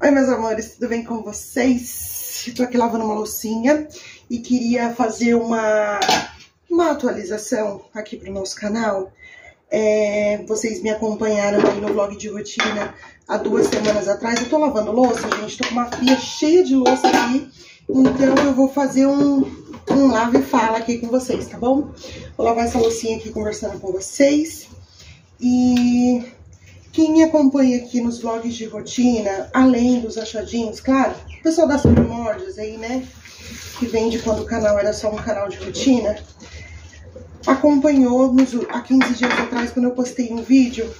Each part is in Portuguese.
Oi, meus amores, tudo bem com vocês? Estou aqui lavando uma loucinha e queria fazer uma, uma atualização aqui para o nosso canal. É, vocês me acompanharam aí no vlog de rotina há duas semanas atrás. Eu tô lavando louça, gente, tô com uma pia cheia de louça aqui, então eu vou fazer um, um lava e fala aqui com vocês, tá bom? Vou lavar essa loucinha aqui conversando com vocês. E quem me acompanha aqui nos vlogs de rotina, além dos achadinhos, claro, o pessoal das primórdias aí, né? Que vem de quando o canal era só um canal de rotina, acompanhou nos, há 15 dias atrás, quando eu postei um vídeo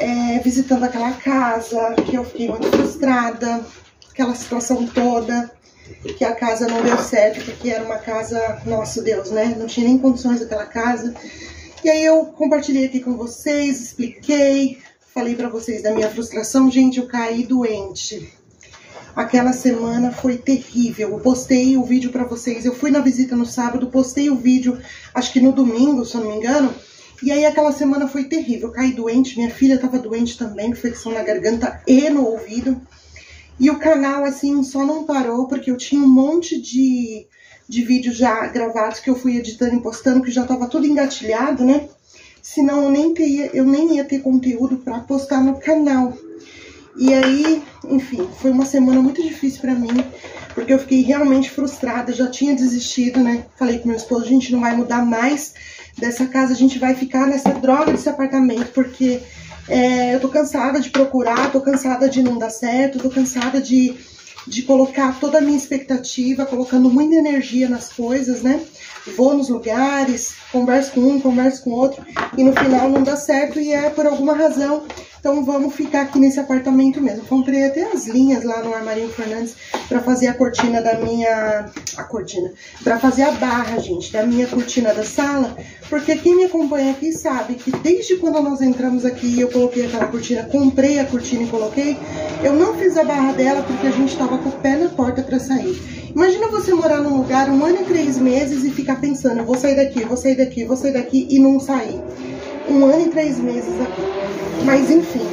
é, visitando aquela casa, que eu fiquei muito frustrada, aquela situação toda, que a casa não deu certo, porque era uma casa, nosso Deus, né? Não tinha nem condições daquela casa. E aí eu compartilhei aqui com vocês, expliquei, falei para vocês da minha frustração. Gente, eu caí doente. Aquela semana foi terrível. Eu postei o vídeo para vocês. Eu fui na visita no sábado, postei o vídeo, acho que no domingo, se eu não me engano. E aí aquela semana foi terrível. Eu caí doente, minha filha estava doente também, infecção na garganta e no ouvido. E o canal, assim, só não parou porque eu tinha um monte de, de vídeos já gravados que eu fui editando e postando, que já estava tudo engatilhado, né? Senão eu nem, teria, eu nem ia ter conteúdo para postar no canal. E aí, enfim, foi uma semana muito difícil para mim, porque eu fiquei realmente frustrada, já tinha desistido, né? Falei com meu esposo, a gente não vai mudar mais dessa casa, a gente vai ficar nessa droga desse apartamento, porque é, eu tô cansada de procurar, tô cansada de não dar certo, tô cansada de, de colocar toda a minha expectativa, colocando muita energia nas coisas, né? vou nos lugares, converso com um, converso com outro, e no final não dá certo e é por alguma razão. Então vamos ficar aqui nesse apartamento mesmo. Comprei até as linhas lá no Armarinho Fernandes para fazer a cortina da minha. A cortina. Para fazer a barra, gente, da minha cortina da sala. Porque quem me acompanha aqui sabe que desde quando nós entramos aqui eu coloquei aquela cortina, comprei a cortina e coloquei, eu não fiz a barra dela porque a gente estava com o pé na porta para sair. Imagina você morar num lugar um ano e três meses e ficar pensando, vou sair daqui, vou sair daqui, vou sair daqui e não sair. Um ano e três meses aqui. Mas enfim,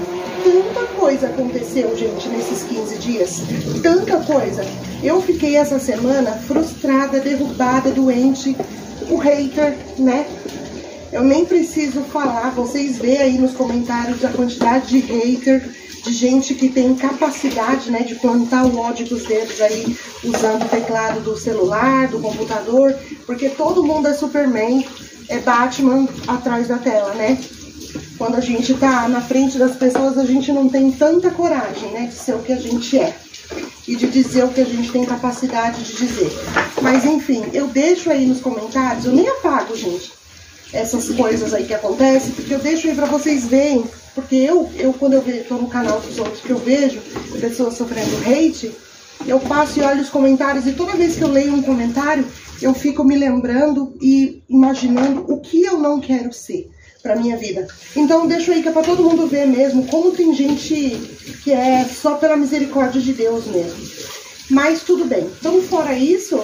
tanta coisa aconteceu, gente, nesses 15 dias. Tanta coisa. Eu fiquei essa semana frustrada, derrubada, doente, o hater, né? Eu nem preciso falar, vocês vê aí nos comentários a quantidade de hater de gente que tem capacidade né, de plantar o ódio dos dedos aí usando o teclado do celular, do computador, porque todo mundo é Superman, é Batman atrás da tela, né? Quando a gente tá na frente das pessoas, a gente não tem tanta coragem, né, de ser o que a gente é e de dizer o que a gente tem capacidade de dizer. Mas enfim, eu deixo aí nos comentários, eu nem apago, gente, essas coisas aí que acontecem, porque eu deixo aí para vocês verem porque eu, eu quando eu estou no canal dos outros que eu vejo pessoas sofrendo hate, eu passo e olho os comentários e toda vez que eu leio um comentário, eu fico me lembrando e imaginando o que eu não quero ser para minha vida. Então deixo aí que é para todo mundo ver mesmo como tem gente que é só pela misericórdia de Deus mesmo. Mas tudo bem. Então fora isso,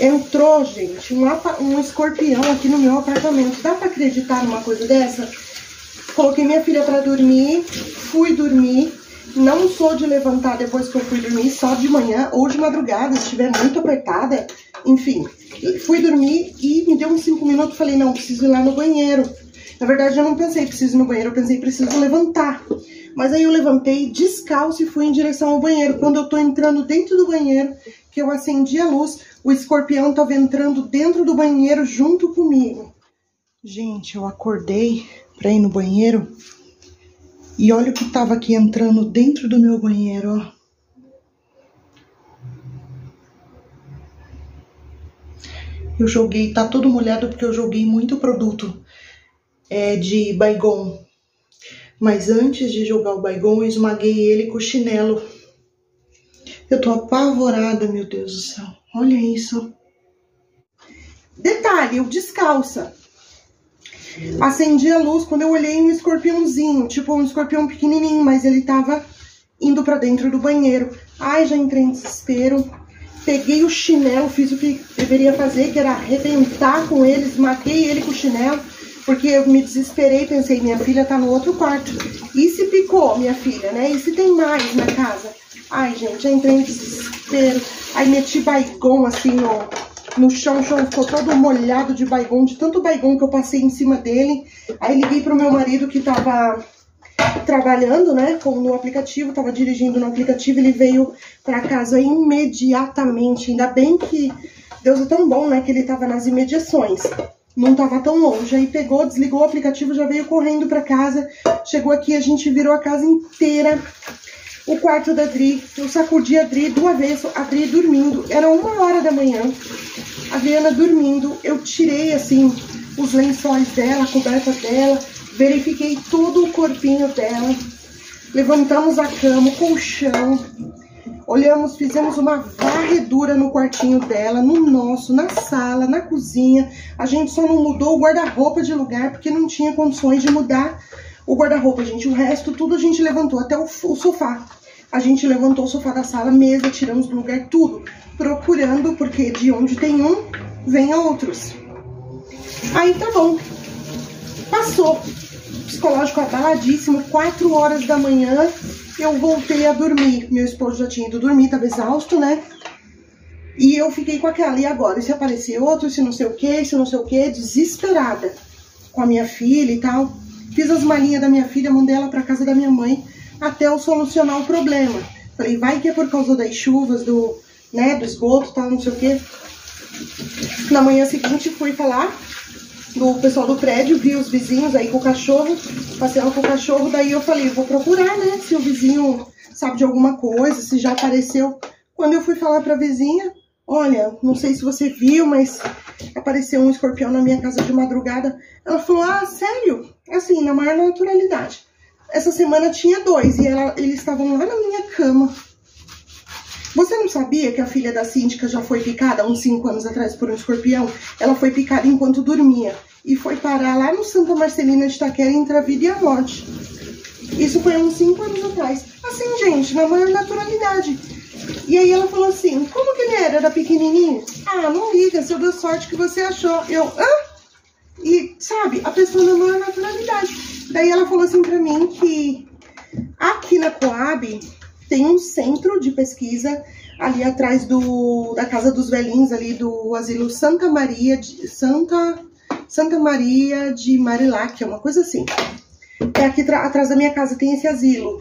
entrou, gente, um, um escorpião aqui no meu apartamento. Dá para acreditar numa coisa dessa? Coloquei minha filha para dormir, fui dormir. Não sou de levantar depois que eu fui dormir, só de manhã ou de madrugada, se estiver muito apertada. Enfim, fui dormir e me deu uns 5 minutos. Falei, não, preciso ir lá no banheiro. Na verdade, eu não pensei preciso ir no banheiro, eu pensei preciso levantar. Mas aí eu levantei descalço e fui em direção ao banheiro. Quando eu tô entrando dentro do banheiro, que eu acendi a luz, o escorpião tava entrando dentro do banheiro junto comigo. Gente, eu acordei para ir no banheiro. E olha o que tava aqui entrando dentro do meu banheiro, ó. Eu joguei, tá todo molhado porque eu joguei muito produto é, de Baigon. Mas antes de jogar o Baigon, eu esmaguei ele com o chinelo. Eu tô apavorada, meu Deus do céu. Olha isso. Detalhe, eu descalça. Acendi a luz quando eu olhei um escorpiãozinho, tipo um escorpião pequenininho, mas ele tava indo para dentro do banheiro. Ai, já entrei em desespero. Peguei o chinelo, fiz o que deveria fazer, que era arrebentar com ele, esmaquei ele com o chinelo. Porque eu me desesperei, pensei, minha filha tá no outro quarto. E se picou, minha filha, né? E se tem mais na casa? Ai, gente, eu entrei em desespero. Aí meti baigão assim no, no chão, o chão ficou todo molhado de baigão, de tanto baigão que eu passei em cima dele. Aí liguei pro meu marido que tava trabalhando, né, no aplicativo, tava dirigindo no aplicativo, ele veio para casa imediatamente. Ainda bem que Deus é tão bom, né, que ele tava nas imediações. Não tava tão longe. Aí pegou, desligou o aplicativo, já veio correndo para casa. Chegou aqui, a gente virou a casa inteira. O quarto da Adri, eu sacudi a Adri do avesso, a Adri dormindo. Era uma hora da manhã, a Adriana dormindo. Eu tirei, assim, os lençóis dela, a coberta dela, verifiquei todo o corpinho dela. Levantamos a cama, o colchão. Olhamos, fizemos uma varredura no quartinho dela, no nosso, na sala, na cozinha. A gente só não mudou o guarda-roupa de lugar porque não tinha condições de mudar o guarda-roupa, gente. O resto, tudo a gente levantou, até o, o, sofá. A gente levantou o sofá da sala, mesa, tiramos do lugar, tudo. Procurando, porque de onde tem um, vem outros. Aí tá bom. Passou. Psicológico abaladíssimo, 4 horas da manhã, eu voltei a dormir. Meu esposo já tinha ido dormir, tava exausto, né? E eu fiquei com aquela, e agora? Se aparecer outro, se não sei o que, se não sei o que, desesperada com a minha filha e tal. Fiz as malinhas da minha filha, mandei ela para casa da minha mãe até eu solucionar o problema. Falei, vai que é por causa das chuvas, do, né, do esgoto, tal, não sei o quê. Na manhã seguinte fui falar do pessoal do prédio, vi os vizinhos aí com o cachorro, passeando com o cachorro, daí eu falei, vou procurar, né, se o vizinho sabe de alguma coisa, se já apareceu. Quando eu fui falar pra vizinha, olha, não sei se você viu, mas apareceu um escorpião na minha casa de madrugada. Ela falou, ah, sério? Assim, na maior naturalidade. Essa semana tinha dois e ela, eles estavam lá na minha cama. Você não sabia que a filha da síndica já foi picada uns 5 anos atrás por um escorpião? Ela foi picada enquanto dormia e foi parar lá no Santa Marcelina de Taquera entre a vida e a morte. Isso foi uns 5 anos atrás. Assim, gente, na maior naturalidade. E aí ela falou assim, como que ele era? Era pequenininho? Ah, não liga, se eu deu sorte que você achou. Eu, hã? Sabe, a pessoa na maior naturalidade. Daí ela falou assim pra mim que aqui na Coab tem um centro de pesquisa ali atrás do, da Casa dos Velhinhos, ali do asilo Santa Maria de Santa, Santa Maria de Marilac, é uma coisa assim. É aqui atrás da minha casa tem esse asilo.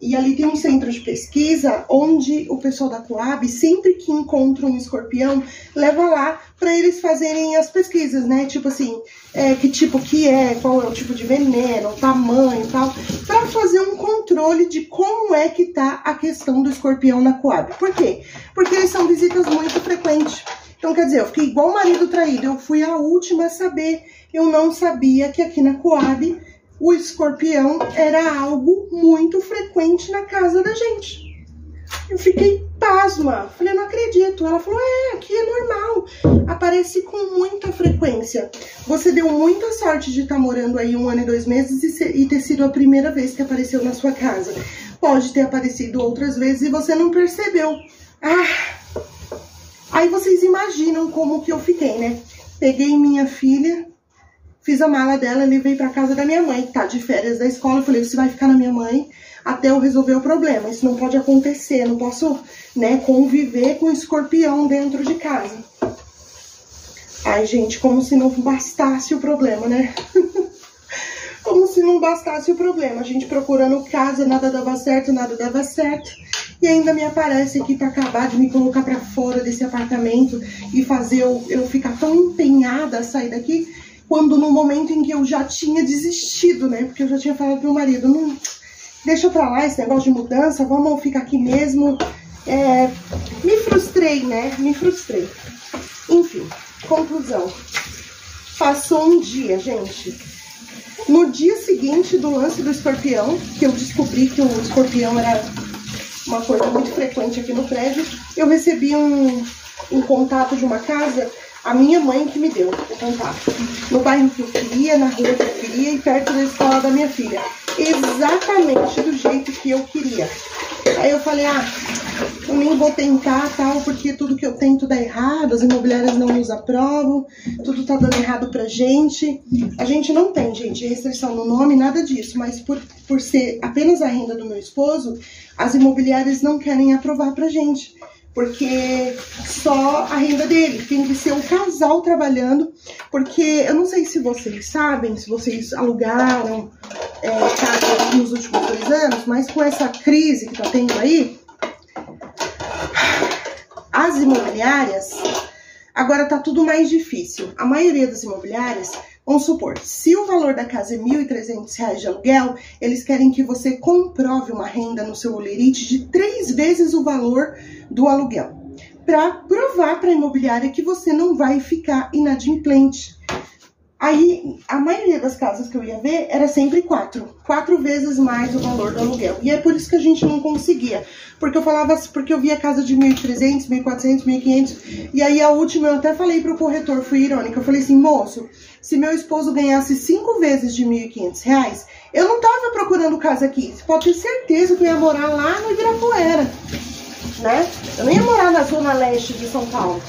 E ali tem um centro de pesquisa onde o pessoal da Coab, sempre que encontra um escorpião, leva lá para eles fazerem as pesquisas, né? Tipo assim, é, que tipo que é, qual é o tipo de veneno, tamanho e tal, para fazer um controle de como é que tá a questão do escorpião na Coab. Por quê? Porque eles são visitas muito frequentes. Então, quer dizer, eu fiquei igual o marido traído, eu fui a última a saber. Eu não sabia que aqui na Coab o escorpião era algo muito frequente na casa da gente. Eu fiquei pasma. Falei, não acredito. Ela falou, é, aqui é normal. Aparece com muita frequência. Você deu muita sorte de estar tá morando aí um ano e dois meses e, ser, e ter sido a primeira vez que apareceu na sua casa. Pode ter aparecido outras vezes e você não percebeu. Ah! Aí vocês imaginam como que eu fiquei, né? Peguei minha filha, Fiz a mala dela, levei para casa da minha mãe, que tá de férias da escola. Falei, você vai ficar na minha mãe até eu resolver o problema. Isso não pode acontecer, não posso, né, conviver com escorpião dentro de casa. Ai, gente, como se não bastasse o problema, né? como se não bastasse o problema. A gente procurando casa, nada dava certo, nada dava certo. E ainda me aparece aqui para acabar de me colocar para fora desse apartamento e fazer eu, eu ficar tão empenhada a sair daqui quando no momento em que eu já tinha desistido, né? Porque eu já tinha falado pro meu marido, não, deixa pra lá esse negócio de mudança, vamos ficar aqui mesmo. É, me frustrei, né? Me frustrei. Enfim, conclusão. Passou um dia, gente. No dia seguinte do lance do escorpião, que eu descobri que o escorpião era uma coisa muito frequente aqui no prédio, eu recebi um, um contato de uma casa a minha mãe que me deu o contato. No bairro que eu queria, na rua que eu queria e perto da escola da minha filha. Exatamente do jeito que eu queria. Aí eu falei, ah, eu nem vou tentar tal, porque tudo que eu tento dá errado, as imobiliárias não nos aprovam, tudo tá dando errado pra gente. A gente não tem, gente, restrição no nome, nada disso, mas por, por ser apenas a renda do meu esposo, as imobiliárias não querem aprovar pra gente porque só a renda dele tem que ser um casal trabalhando, porque eu não sei se vocês sabem, se vocês alugaram é, casa nos últimos dois anos, mas com essa crise que tá tendo aí, as imobiliárias agora tá tudo mais difícil. A maioria das imobiliárias Vamos supor, se o valor da casa é R$ 1.300 de aluguel, eles querem que você comprove uma renda no seu olerite de três vezes o valor do aluguel, para provar para a imobiliária que você não vai ficar inadimplente. Aí, a maioria das casas que eu ia ver era sempre quatro. Quatro vezes mais o valor do aluguel. E é por isso que a gente não conseguia. Porque eu falava, porque eu via casa de 1.300, 1.400, 1.500. E aí, a última, eu até falei pro corretor, fui irônica. Eu falei assim, moço, se meu esposo ganhasse cinco vezes de 1.500 reais, eu não tava procurando casa aqui. Você pode ter certeza que eu ia morar lá no Ibirapuera. Né? Eu não ia morar na zona leste de São Paulo.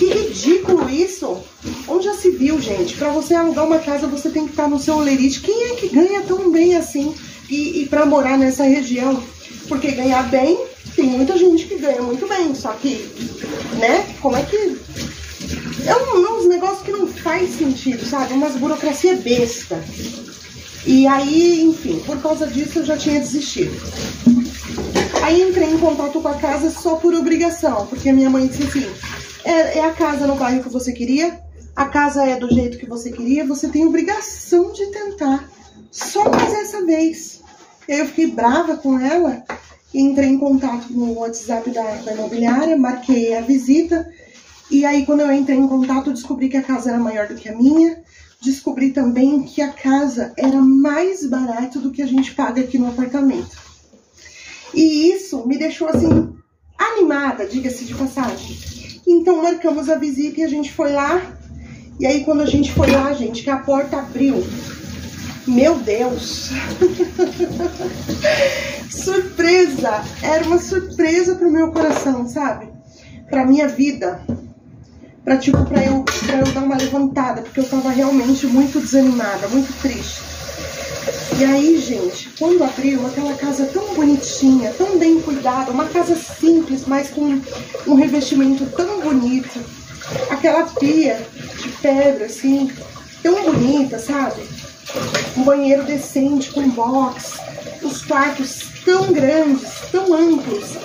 Que ridículo isso! Onde já se viu, gente? Para você alugar uma casa, você tem que estar no seu olerite. Quem é que ganha tão bem assim e, e para morar nessa região? Porque ganhar bem, tem muita gente que ganha muito bem, só que, né? Como é que. É um, uns negócios que não faz sentido, sabe? Umas burocracia besta. E aí, enfim, por causa disso eu já tinha desistido. Aí entrei em contato com a casa só por obrigação, porque minha mãe disse assim: é, é a casa no bairro que você queria, a casa é do jeito que você queria, você tem obrigação de tentar. Só mais essa vez. Eu fiquei brava com ela entrei em contato no WhatsApp da, da imobiliária, marquei a visita. E aí, quando eu entrei em contato, descobri que a casa era maior do que a minha. Descobri também que a casa era mais barata do que a gente paga aqui no apartamento. E isso me deixou assim animada, diga-se de passagem. Então marcamos a visita e a gente foi lá. E aí quando a gente foi lá, gente, que a porta abriu. Meu Deus! surpresa! Era uma surpresa pro meu coração, sabe? Pra minha vida. Pra tipo, pra eu, pra eu dar uma levantada, porque eu tava realmente muito desanimada, muito triste. E aí, gente, quando abriu aquela casa tão bonitinha, tão bem cuidada, uma casa simples, mas com um revestimento tão bonito, aquela pia de pedra, assim, tão bonita, sabe? Um banheiro decente, com box, os quartos tão grandes, tão amplos.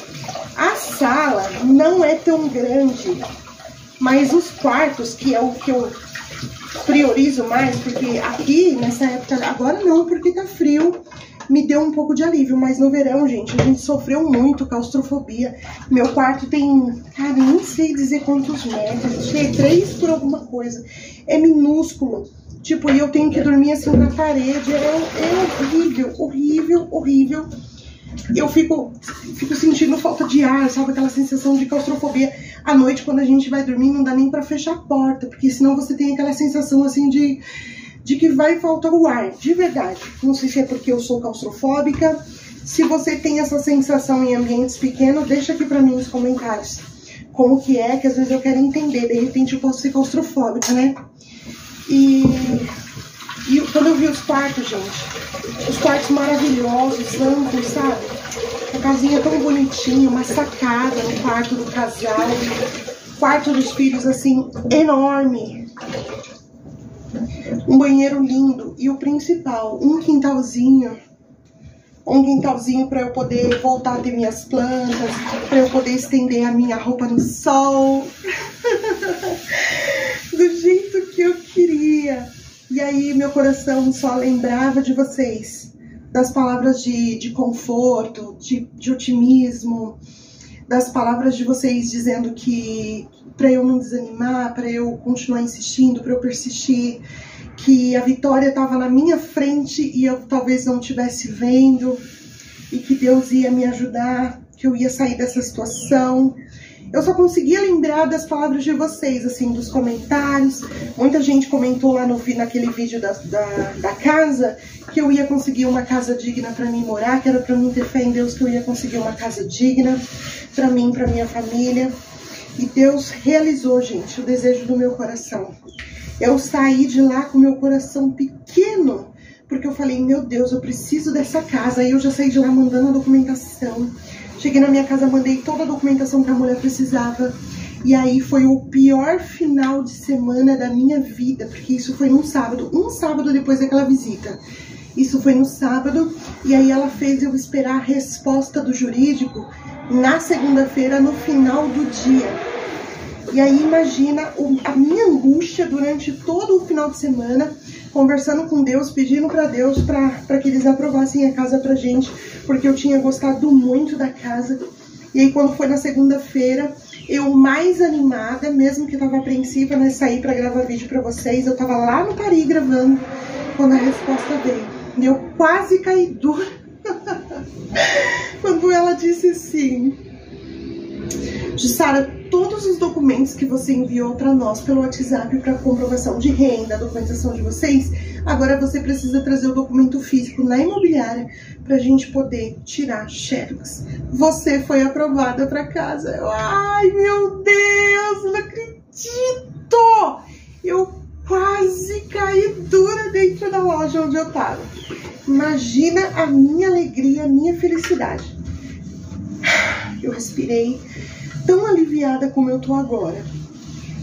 A sala não é tão grande, mas os quartos, que é o que eu priorizo mais, porque aqui, nessa época, agora não, porque tá frio, me deu um pouco de alívio, mas no verão, gente, a gente sofreu muito claustrofobia. Meu quarto tem, cara, nem sei dizer quantos metros, achei três por alguma coisa. É minúsculo. Tipo, e eu tenho que dormir assim na parede. É, é horrível, horrível, horrível eu fico, fico sentindo falta de ar, sabe? Aquela sensação de claustrofobia. À noite, quando a gente vai dormir, não dá nem para fechar a porta, porque senão você tem aquela sensação assim de, de que vai faltar o ar, de verdade. Não sei se é porque eu sou claustrofóbica. Se você tem essa sensação em ambientes pequenos, deixa aqui para mim nos comentários como que é, que às vezes eu quero entender. De repente eu posso ser claustrofóbica, né? E e quando eu vi os quartos, gente, os quartos maravilhosos, amplos, sabe? A casinha tão bonitinha, uma sacada no quarto do casal, quarto dos filhos, assim, enorme. Um banheiro lindo e o principal, um quintalzinho. Um quintalzinho para eu poder voltar a ter minhas plantas, para eu poder estender a minha roupa no sol. Do jeito que eu queria. E aí meu coração só lembrava de vocês, das palavras de, de conforto, de, de otimismo, das palavras de vocês dizendo que para eu não desanimar, para eu continuar insistindo, para eu persistir, que a vitória estava na minha frente e eu talvez não estivesse vendo, e que Deus ia me ajudar, que eu ia sair dessa situação. Eu só conseguia lembrar das palavras de vocês, assim, dos comentários. Muita gente comentou lá no, naquele vídeo da, da, da casa que eu ia conseguir uma casa digna para mim morar, que era para mim ter fé em Deus que eu ia conseguir uma casa digna para mim, para minha família. E Deus realizou, gente, o desejo do meu coração. Eu saí de lá com meu coração pequeno, porque eu falei, meu Deus, eu preciso dessa casa. Aí eu já saí de lá mandando a documentação Cheguei na minha casa, mandei toda a documentação que a mulher precisava. E aí foi o pior final de semana da minha vida, porque isso foi num sábado, um sábado depois daquela visita. Isso foi no sábado, e aí ela fez eu esperar a resposta do jurídico na segunda-feira, no final do dia. E aí imagina a minha angústia durante todo o final de semana, conversando com Deus, pedindo para Deus para que eles aprovassem a casa pra gente, porque eu tinha gostado muito da casa. E aí quando foi na segunda-feira, eu mais animada, mesmo que tava apreensiva, né, sair para gravar vídeo para vocês, eu tava lá no Paris gravando quando a resposta veio. Eu quase caí dura quando ela disse assim: Jussara, todos os documentos que você enviou para nós pelo WhatsApp para comprovação de renda, documentação de vocês, agora você precisa trazer o documento físico na imobiliária para a gente poder tirar xerox. Você foi aprovada para casa. Ai, meu Deus, não acredito! Eu quase caí dura dentro da loja onde eu tava. Imagina a minha alegria, a minha felicidade. Eu respirei tão aliviada como eu tô agora.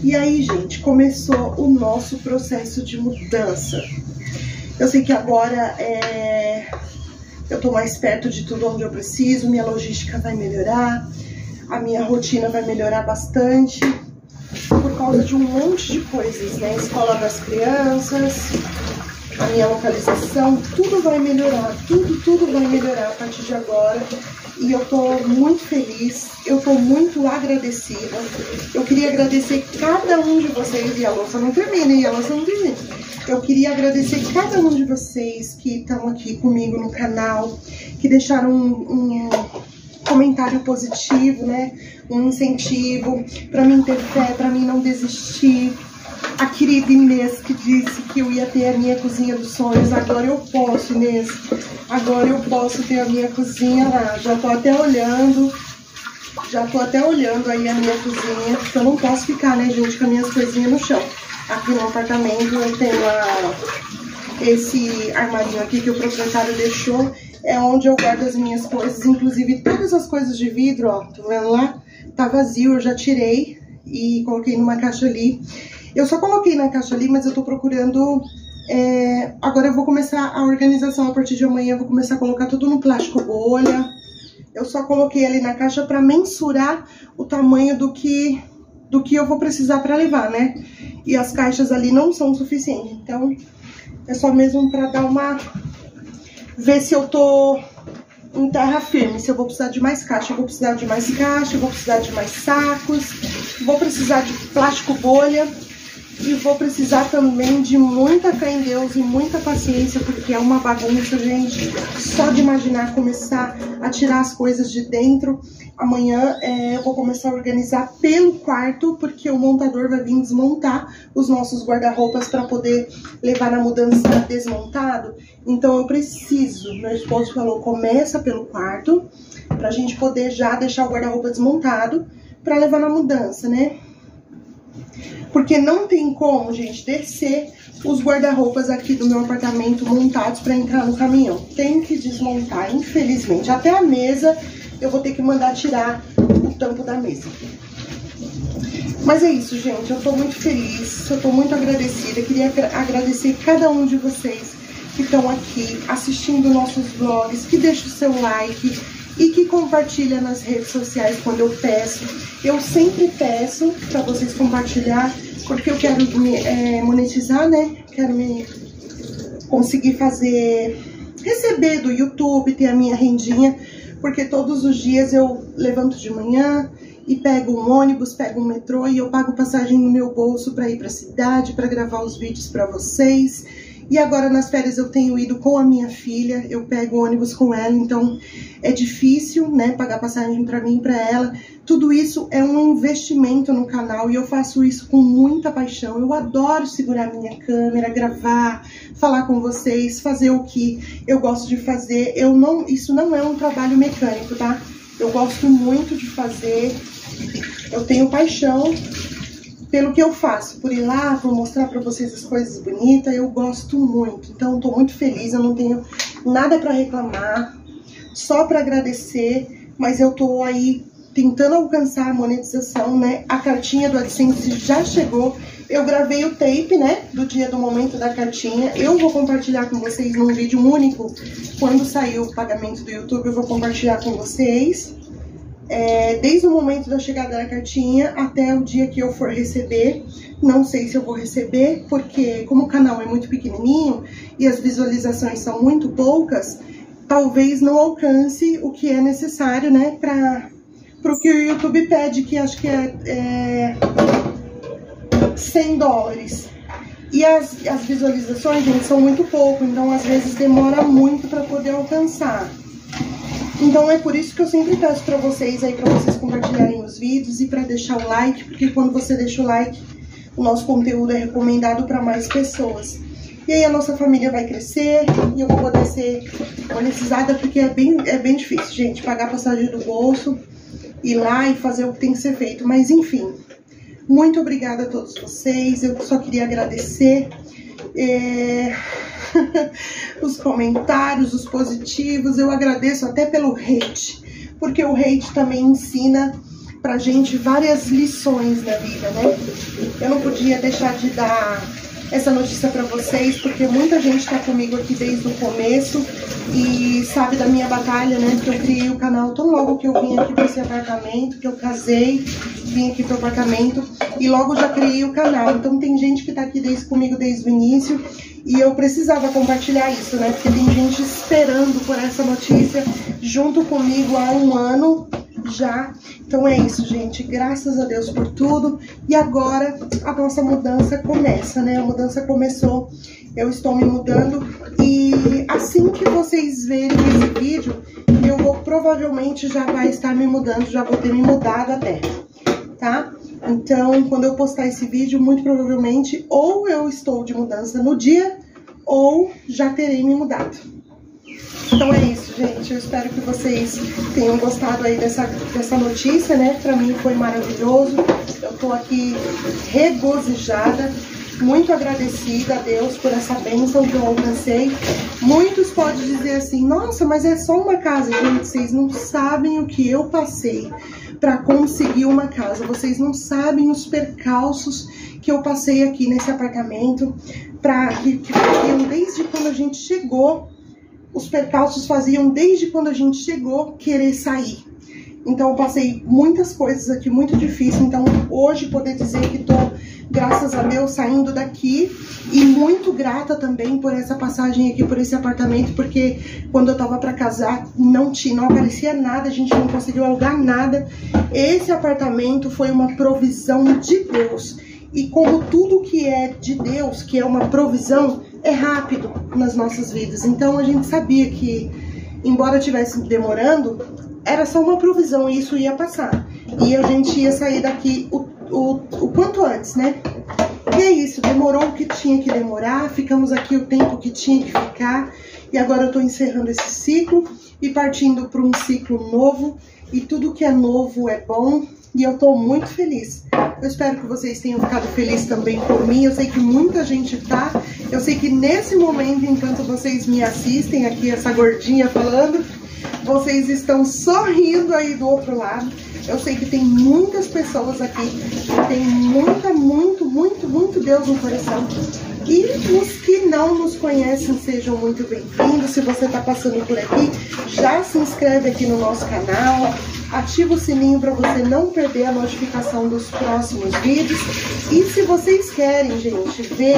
E aí, gente, começou o nosso processo de mudança. Eu sei que agora é... eu tô mais perto de tudo onde eu preciso, minha logística vai melhorar, a minha rotina vai melhorar bastante por causa de um monte de coisas, né? Escola das crianças, a minha localização, tudo vai melhorar, tudo, tudo vai melhorar a partir de agora e eu tô muito feliz, eu tô muito agradecida. Eu queria agradecer cada um de vocês, e a louça não termina, e a louça não termina. Eu queria agradecer cada um de vocês que estão aqui comigo no canal, que deixaram um, um comentário positivo, né? Um incentivo para mim ter fé, para mim não desistir a querida Inês que disse que eu ia ter a minha cozinha dos sonhos. Agora eu posso, Inês. Agora eu posso ter a minha cozinha lá. Já tô até olhando. Já tô até olhando aí a minha cozinha. Porque eu não posso ficar, né, gente, com as minhas coisinhas no chão. Aqui no apartamento eu tenho a, esse armarinho aqui que o proprietário deixou. É onde eu guardo as minhas coisas. Inclusive todas as coisas de vidro, ó. Tá vendo lá? Tá vazio, eu já tirei e coloquei numa caixa ali. Eu só coloquei na caixa ali, mas eu tô procurando. É... Agora eu vou começar a organização a partir de amanhã. Eu vou começar a colocar tudo no plástico bolha. Eu só coloquei ali na caixa para mensurar o tamanho do que do que eu vou precisar para levar, né? E as caixas ali não são suficientes. Então, é só mesmo para dar uma ver se eu tô em terra firme. Se eu vou precisar de mais caixa, eu vou precisar de mais caixa, eu vou precisar de mais sacos, vou precisar de plástico bolha. E vou precisar também de muita fé em Deus e muita paciência, porque é uma bagunça, gente. Só de imaginar começar a tirar as coisas de dentro. Amanhã é, eu vou começar a organizar pelo quarto, porque o montador vai vir desmontar os nossos guarda-roupas para poder levar na mudança desmontado. Então eu preciso, meu esposo falou, começa pelo quarto, pra gente poder já deixar o guarda-roupa desmontado para levar na mudança, né? Porque não tem como, gente, descer os guarda-roupas aqui do meu apartamento montados para entrar no caminhão. Tem que desmontar, infelizmente. Até a mesa eu vou ter que mandar tirar o tampo da mesa. Mas é isso, gente. Eu tô muito feliz, eu tô muito agradecida. Queria agradecer cada um de vocês que estão aqui assistindo nossos vlogs, que deixa o seu like e que compartilha nas redes sociais quando eu peço. Eu sempre peço para vocês compartilhar, porque eu quero me é, monetizar, né? Quero me conseguir fazer, receber do YouTube, ter a minha rendinha, porque todos os dias eu levanto de manhã e pego um ônibus, pego um metrô e eu pago passagem no meu bolso para ir para a cidade, para gravar os vídeos para vocês. E agora nas férias eu tenho ido com a minha filha, eu pego ônibus com ela, então é difícil, né, pagar passagem para mim e para ela. Tudo isso é um investimento no canal e eu faço isso com muita paixão. Eu adoro segurar minha câmera, gravar, falar com vocês, fazer o que eu gosto de fazer. Eu não, isso não é um trabalho mecânico, tá? Eu gosto muito de fazer. Eu tenho paixão pelo que eu faço, por ir lá, por mostrar para vocês as coisas bonitas, eu gosto muito. Então, estou muito feliz, eu não tenho nada para reclamar, só para agradecer, mas eu estou aí tentando alcançar a monetização, né? A cartinha do AdSense já chegou. Eu gravei o tape, né, do dia do momento da cartinha. Eu vou compartilhar com vocês num vídeo único. Quando sair o pagamento do YouTube, eu vou compartilhar com vocês é, desde o momento da chegada da cartinha até o dia que eu for receber. Não sei se eu vou receber, porque como o canal é muito pequenininho e as visualizações são muito poucas, talvez não alcance o que é necessário, né, para o que o YouTube pede, que acho que é, é 100 dólares. E as, as visualizações, gente, são muito pouco, então às vezes demora muito para poder alcançar. Então é por isso que eu sempre peço para vocês aí, para vocês compartilharem os vídeos e para deixar o like, porque quando você deixa o like, o nosso conteúdo é recomendado para mais pessoas. E aí a nossa família vai crescer e eu vou poder ser monetizada, porque é bem, é bem difícil, gente, pagar passagem do bolso, ir lá e fazer o que tem que ser feito. Mas enfim, muito obrigada a todos vocês, eu só queria agradecer. É... os comentários, os positivos. Eu agradeço até pelo hate, porque o hate também ensina pra gente várias lições na vida, né? Eu não podia deixar de dar essa notícia para vocês, porque muita gente está comigo aqui desde o começo e sabe da minha batalha, né? Que eu criei o canal tão logo que eu vim aqui para esse apartamento, que eu casei, vim aqui pro apartamento e logo já criei o canal. Então tem gente que está aqui desde comigo desde o início e eu precisava compartilhar isso, né? Porque tem gente esperando por essa notícia junto comigo há um ano já. Então é isso, gente. Graças a Deus por tudo. E agora a nossa mudança começa, né? A mudança começou. Eu estou me mudando e assim que vocês verem esse vídeo, eu vou provavelmente já vai estar me mudando, já vou ter me mudado até, tá? Então, quando eu postar esse vídeo, muito provavelmente ou eu estou de mudança no dia ou já terei me mudado. Então é isso, gente. Eu espero que vocês tenham gostado aí dessa, dessa notícia, né? Pra mim foi maravilhoso. Eu tô aqui regozijada, muito agradecida a Deus por essa bênção que eu alcancei. Muitos podem dizer assim, nossa, mas é só uma casa. Gente, vocês não sabem o que eu passei para conseguir uma casa. Vocês não sabem os percalços que eu passei aqui nesse apartamento, para que, que desde quando a gente chegou, os percalços faziam desde quando a gente chegou querer sair. Então eu passei muitas coisas aqui muito difíceis. Então hoje poder dizer que tô graças a Deus, saindo daqui e muito grata também por essa passagem aqui, por esse apartamento, porque quando eu tava para casar não tinha, não aparecia nada, a gente não conseguiu alugar nada. Esse apartamento foi uma provisão de Deus. E como tudo que é de Deus, que é uma provisão, é rápido nas nossas vidas. Então a gente sabia que, embora estivesse demorando, era só uma provisão e isso ia passar. E a gente ia sair daqui o o, o quanto antes, né? E é isso, demorou o que tinha que demorar, ficamos aqui o tempo que tinha que ficar, e agora eu tô encerrando esse ciclo e partindo para um ciclo novo, e tudo que é novo é bom, e eu tô muito feliz. Eu espero que vocês tenham ficado felizes também por mim. Eu sei que muita gente tá. Eu sei que nesse momento, enquanto vocês me assistem aqui, essa gordinha falando, vocês estão sorrindo aí do outro lado. Eu sei que tem muitas pessoas aqui que tem muita, muito, muito, muito Deus no coração. E os que não nos conhecem, sejam muito bem-vindos. Se você está passando por aqui, já se inscreve aqui no nosso canal, ativa o sininho para você não perder a notificação dos próximos vídeos. E se vocês querem, gente, ver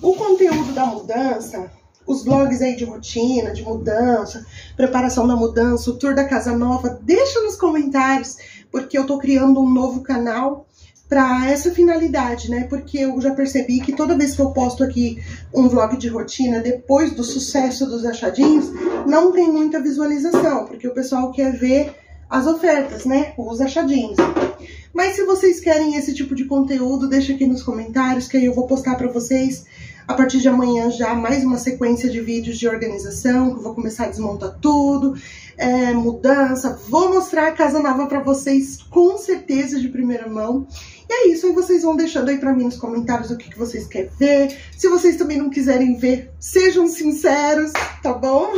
o conteúdo da mudança, os blogs aí de rotina, de mudança, preparação da mudança, o tour da casa nova, deixa nos comentários, porque eu tô criando um novo canal para essa finalidade, né? Porque eu já percebi que toda vez que eu posto aqui um vlog de rotina depois do sucesso dos achadinhos, não tem muita visualização, porque o pessoal quer ver as ofertas, né? Os achadinhos. Mas se vocês querem esse tipo de conteúdo, deixa aqui nos comentários que aí eu vou postar para vocês a partir de amanhã já mais uma sequência de vídeos de organização, que eu vou começar a desmontar tudo, é, mudança, vou mostrar a casa nova para vocês com certeza de primeira mão. E é isso, aí vocês vão deixando aí para mim nos comentários o que, que vocês querem ver. Se vocês também não quiserem ver, sejam sinceros, tá bom?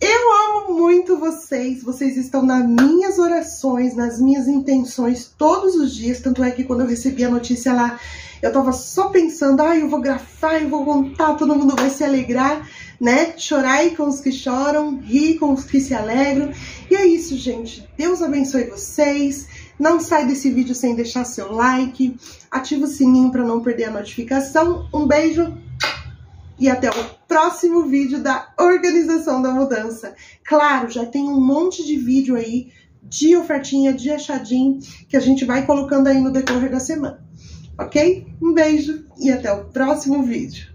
Eu amo muito vocês, vocês estão nas minhas orações, nas minhas intenções todos os dias. Tanto é que quando eu recebi a notícia lá, eu tava só pensando, ah, eu vou grafar, eu vou contar, todo mundo vai se alegrar, né? Chorar com os que choram, rir com os que se alegram. E é isso, gente. Deus abençoe vocês. Não sai desse vídeo sem deixar seu like, ativa o sininho para não perder a notificação. Um beijo e até o próximo vídeo da organização da mudança. Claro, já tem um monte de vídeo aí de ofertinha, de achadinho, que a gente vai colocando aí no decorrer da semana ok? Um beijo e até o próximo vídeo.